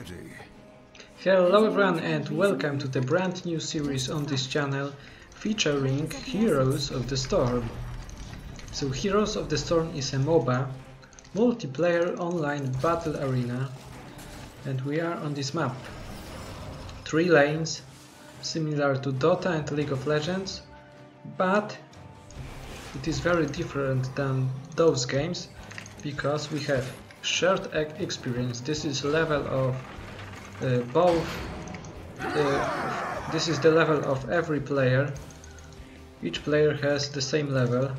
ready. Hello everyone and welcome to the brand new series on this channel featuring Heroes of the Storm. So Heroes of the Storm is a MOBA, multiplayer online battle arena and we are on this map. Three lanes, similar to Dota and League of Legends, but it is very different than those games because we have shared experience. This is level of both uh, this is the level of every player. Each player has the same level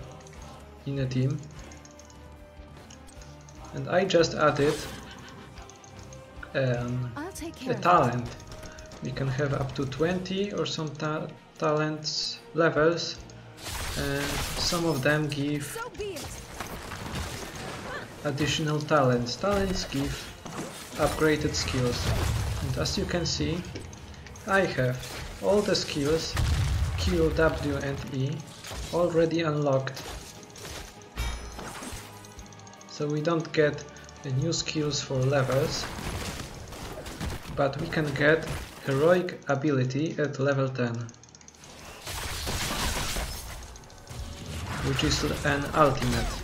in a team. And I just added um, a talent. We can have up to 20 or some ta talents levels and some of them give additional talents. Talents give upgraded skills and as you can see I have all the skills Q, W and E already unlocked. So we don't get new skills for levels but we can get heroic ability at level 10 which is an ultimate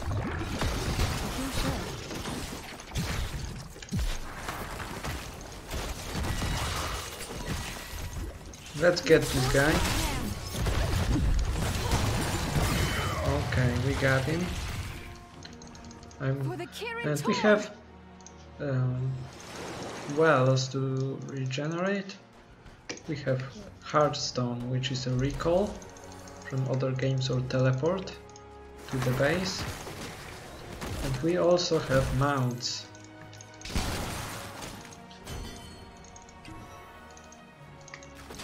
Let's get this guy. Okay, we got him. I'm, and we have um, wells to regenerate. We have Hearthstone, which is a recall from other games or teleport to the base. And we also have mounts.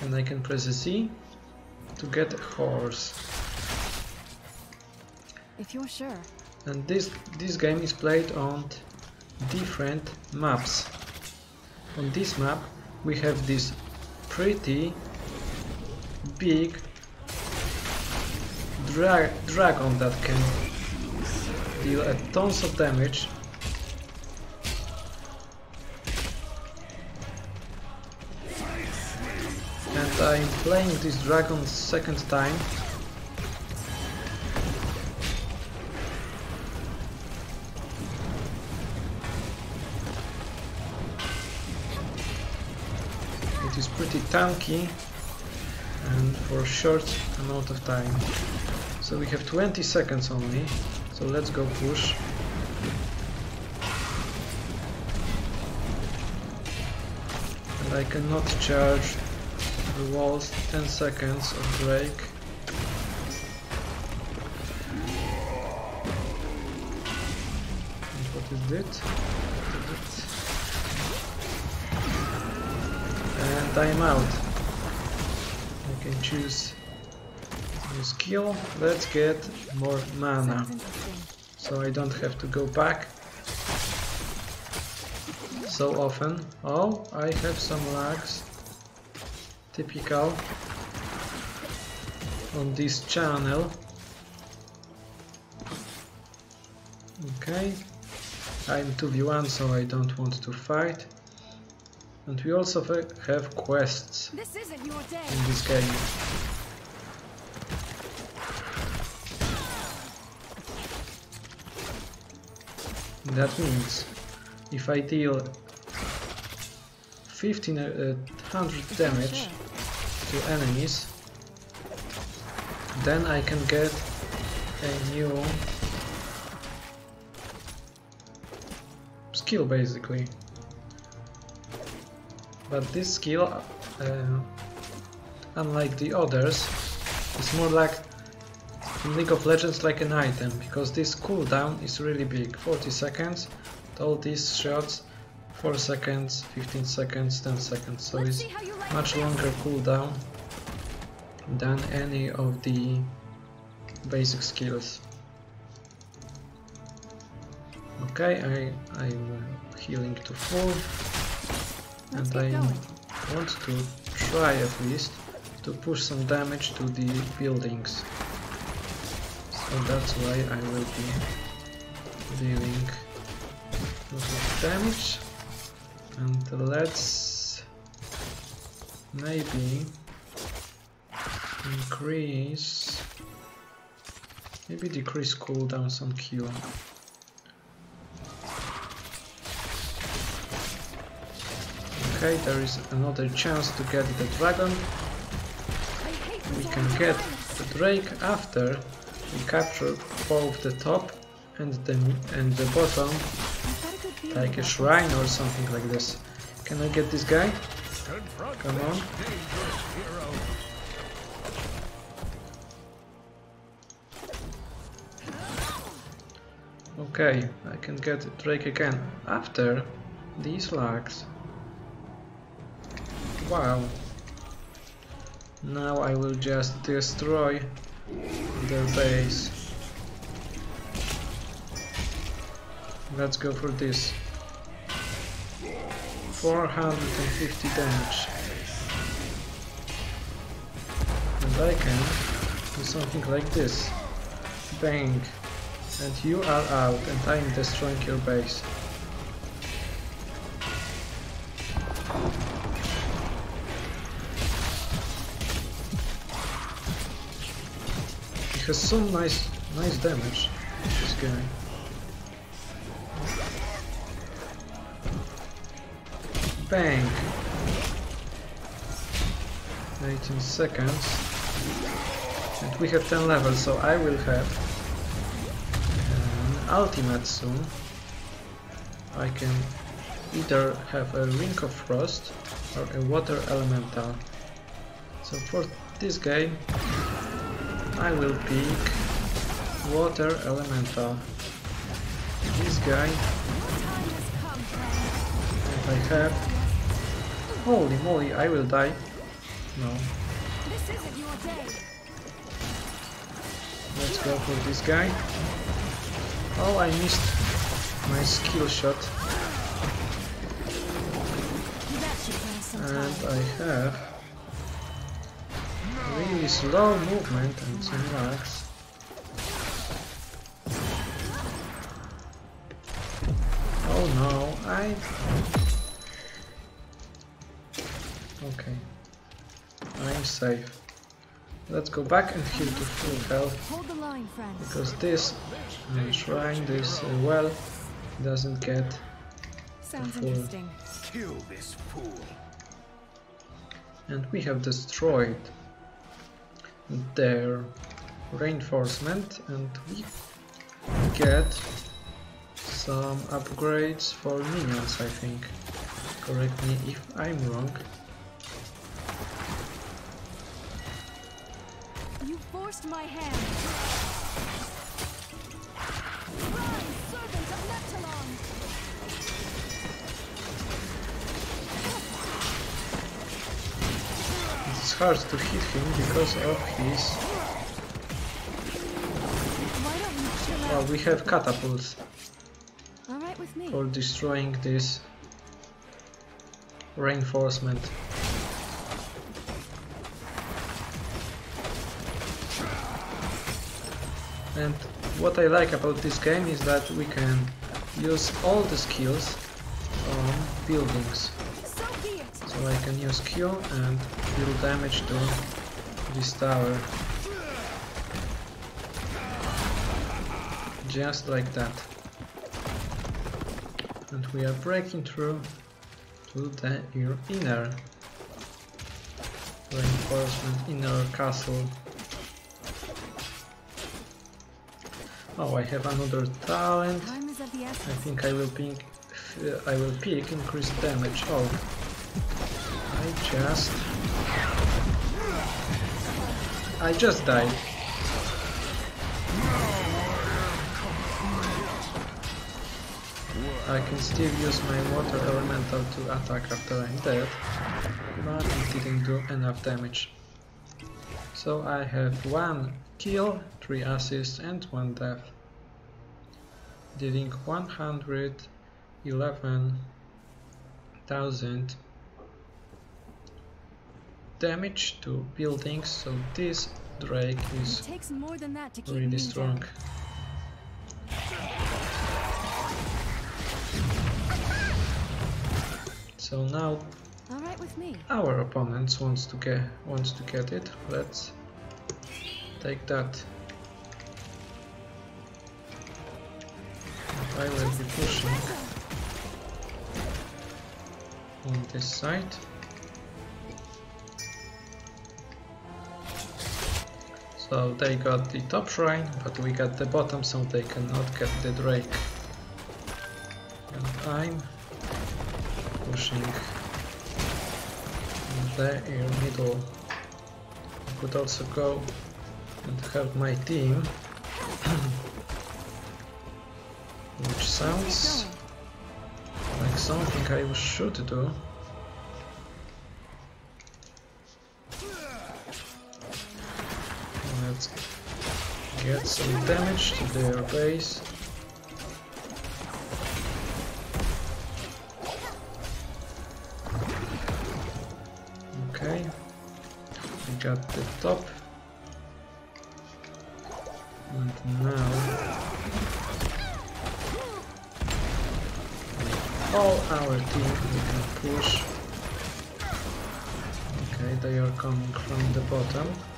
And I can press Z to get a horse. If you're sure. And this this game is played on different maps. On this map we have this pretty big dra dragon that can deal a tons of damage I'm playing this dragon second time. It is pretty tanky and for a short amount of time. So we have 20 seconds only, so let's go push. And I cannot charge the walls 10 seconds of break. And what is it? And I'm out. I can choose new skill. Let's get more mana. So I don't have to go back so often. Oh, I have some lags typical on this channel. Okay. I'm 2v1 so I don't want to fight. And we also have quests this in this game. That means if I deal 1500 uh, damage to enemies. Then I can get a new skill basically. But this skill uh, unlike the others is more like in League of Legends like an item because this cooldown is really big. 40 seconds all these shots 4 seconds, 15 seconds, 10 seconds, so it's much longer cooldown than any of the basic skills. Okay, I, I'm healing to full and I want to try at least to push some damage to the buildings. So that's why I will be dealing a lot of damage. And let's maybe increase maybe decrease cooldowns on Q. Okay, there is another chance to get the dragon. We can get the Drake after we capture both the top and the and the bottom, like a shrine or something like this. Can I get this guy? Come on. Okay, I can get Drake again after these lags. Wow. Now I will just destroy their base. Let's go for this. 450 damage. And I can do something like this. Bang. And you are out and I am destroying your base. He has some nice nice damage, this guy. Bang! 18 seconds. And we have 10 levels, so I will have an ultimate soon. I can either have a Ring of Frost or a Water Elemental. So for this guy I will pick Water Elemental. This guy if I have Holy moly, I will die. No. Let's go for this guy. Oh, I missed my skill shot. And I have really slow movement and some lags. Oh no, I... Okay. I'm safe. Let's go back and heal to full health. Because this uh, shrine, this uh, well, doesn't get Sounds full. interesting. Kill this fool. And we have destroyed their reinforcement and we get some upgrades for minions I think. Correct me if I'm wrong. Forced my hand. Rise, servant of Neptulon! It's hard to hit him because of his... Why don't you chill Well, we have catapults All right with me. for destroying this reinforcement. And what I like about this game is that we can use all the skills on buildings. So I can use Q and deal damage to this tower. Just like that. And we are breaking through to the inner reinforcement, inner castle. Oh, I have another talent. Time is of the I think I will pick. Uh, I will pick increased damage. Oh, I just. I just died. I can still use my water elemental to attack after I'm dead, but it didn't do enough damage. So I have one kill, three assists, and one death dealing 111,000 damage to buildings, so this Drake is takes more than that to keep really strong. down. So now All right with me. our opponent wants to get wants to get it. Let's take that. I will be pushing on this side. So they got the top shrine, but we got the bottom, so they cannot get the Drake. And I'm pushing in the air middle. I could also go and help my team, which sounds like something I should do. Let's get some damage to their base. We got the top. And now all our team we can push. Okay, they are coming from the bottom.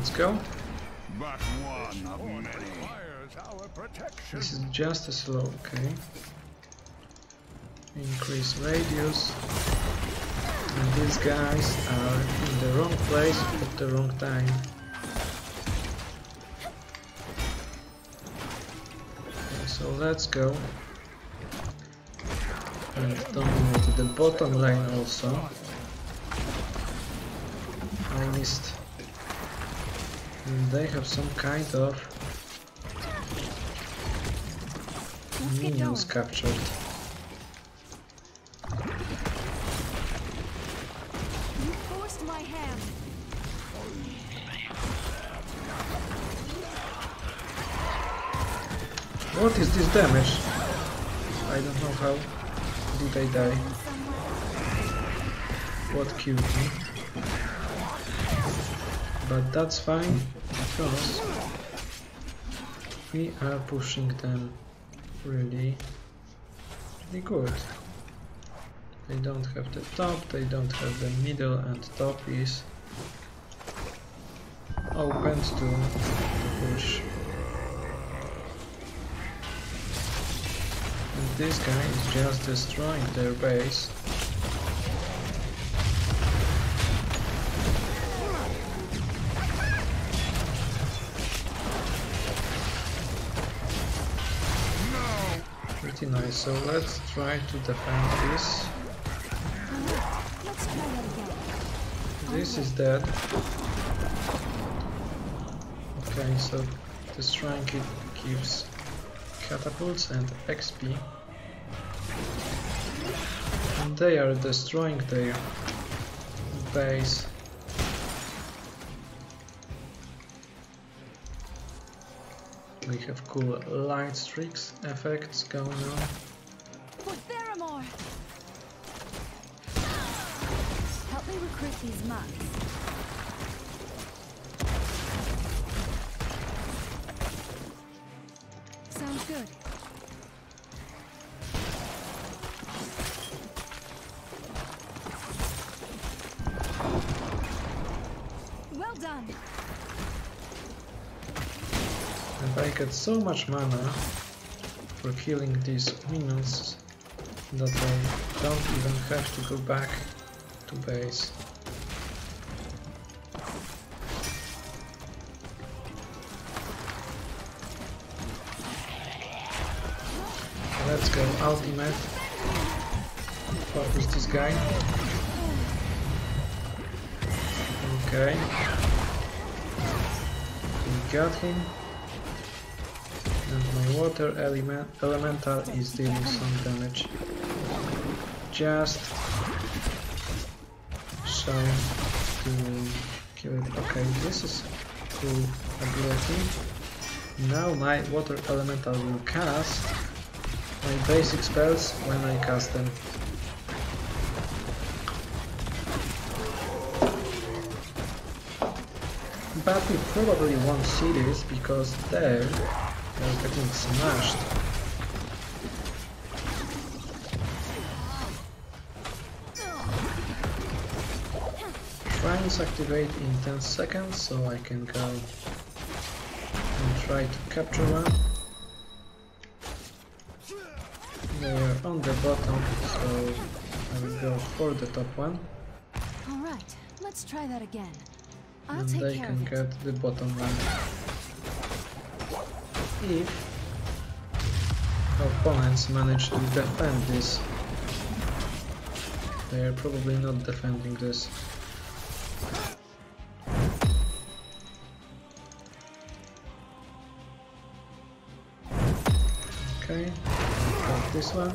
Let's go. But one of many requires our protection. This is just a slow, okay. Increase radius. And these guys are in the wrong place at the wrong time. Okay, so let's go. And dominate the bottom lane also. I missed. And they have some kind of Let's get going. minions captured. You forced my hand. What is this damage? I don't know how did I die. What killed me. But that's fine because we are pushing them really, really good. They don't have the top, they don't have the middle and top is open to, to push. And this guy is just destroying their base. Pretty nice, so let's try to defend this. This is dead. Okay, so destroying it gives catapults and XP. And they are destroying their base. We have cool light streaks effects going on. For. Help me recruit these monks. Get so much mana for killing these minions that I don't even have to go back to base. Let's go ultimate. Focus this guy. Okay. We got him water element elemental is dealing some damage. Just so to kill it. Okay, this is cool ability. Now my water elemental will cast my basic spells when I cast them. But we probably won't see this because there they're getting smashed. Shrines activate in 10 seconds, so I can go and try to capture one. They are on the bottom, so I will go for the top one. Alright, let's try that again. I'll and take they care can of it. get the bottom one. If opponents manage to defend this, they are probably not defending this. Okay, got this one.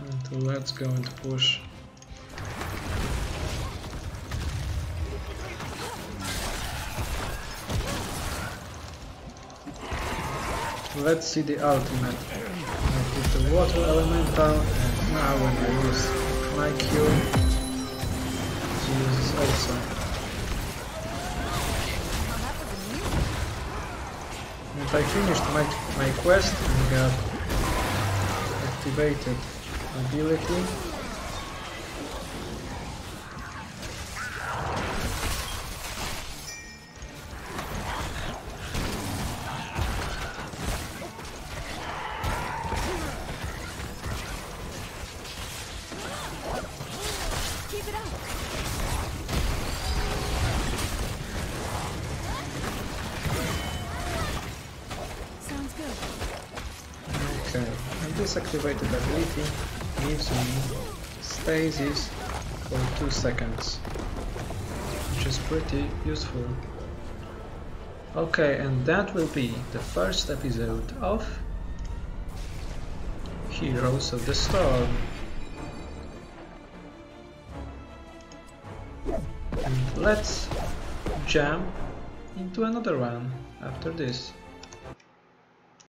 And let's go and push. Let's see the ultimate. I put the water elemental and now when I use my cure, she uses also. And I finished my, my quest and got activated ability. Okay, and this activated ability gives me stasis for 2 seconds, which is pretty useful. Okay, and that will be the first episode of Heroes of the Storm. And let's jump into another one after this.